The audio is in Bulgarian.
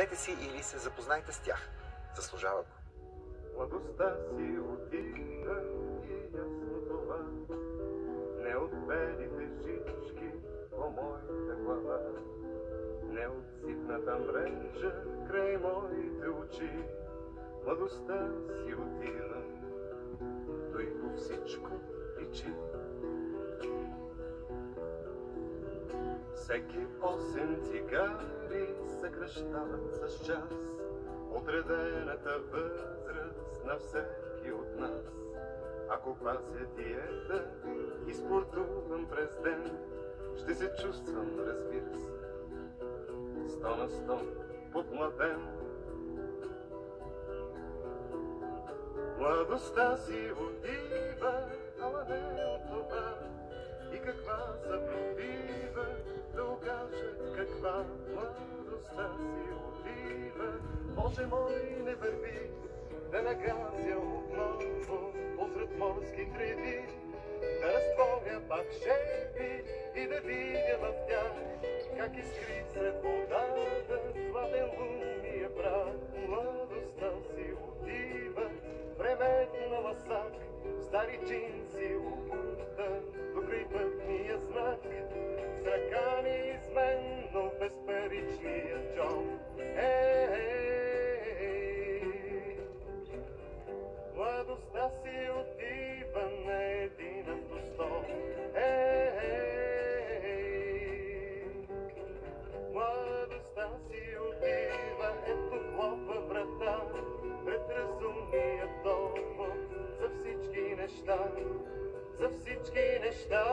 Извадете си или се запознайте с тях. Заслужава го. Младостта си отида и ясно това. Не от белите жички по моята глава, не от ситната мрежа край моите очи. Младостта си отива, той по всичко личи. Всеки осем цигари съкръщават с час отредената възраст на всеки от нас. Ако пазя диета и спортувам през ден, ще се чувствам, разбира се, сто на сто подмладен. Младостта си отива, ала не от това. И каква съпротива да окажат каква младостта си отива. Боже мой, не върви. Да нагазя отново посред морски треви, да разтворя пак шепи и да видя в тях как изкри след водата златен лунния прах. Младостта си отива, времето на сак, стари джинси Младостта си отива на един автостол. Ей, Младостта си отива, ето хлопа врата пред разумния довод за всички неща, за всички неща.